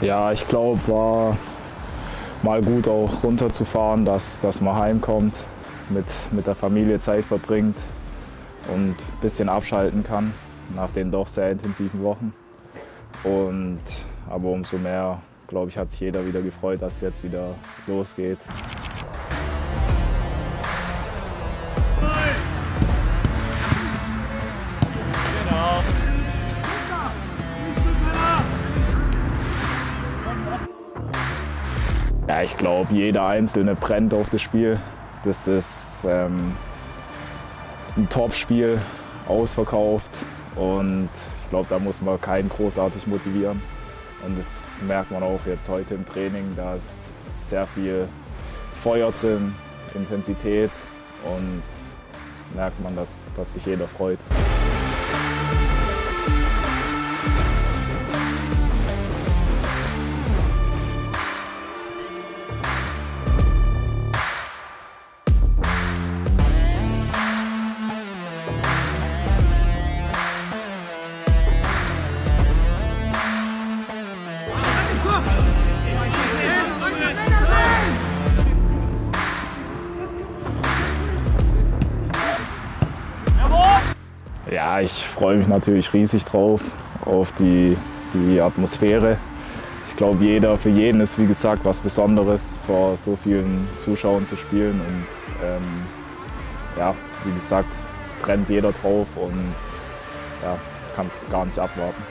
Ja, ich glaube, war mal gut auch runterzufahren, dass, dass man heimkommt, mit, mit der Familie Zeit verbringt und ein bisschen abschalten kann nach den doch sehr intensiven Wochen. Und, aber umso mehr, glaube ich, hat sich jeder wieder gefreut, dass es jetzt wieder losgeht. Ja, ich glaube, jeder Einzelne brennt auf das Spiel. Das ist ähm, ein Top-Spiel, ausverkauft und ich glaube, da muss man keinen großartig motivieren. Und das merkt man auch jetzt heute im Training, da ist sehr viel Feuer drin, Intensität und merkt man, dass, dass sich jeder freut. Ja, ich freue mich natürlich riesig drauf, auf die, die Atmosphäre. Ich glaube, jeder, für jeden ist wie gesagt was Besonderes, vor so vielen Zuschauern zu spielen. Und ähm, ja, wie gesagt, es brennt jeder drauf und ja, kann es gar nicht abwarten.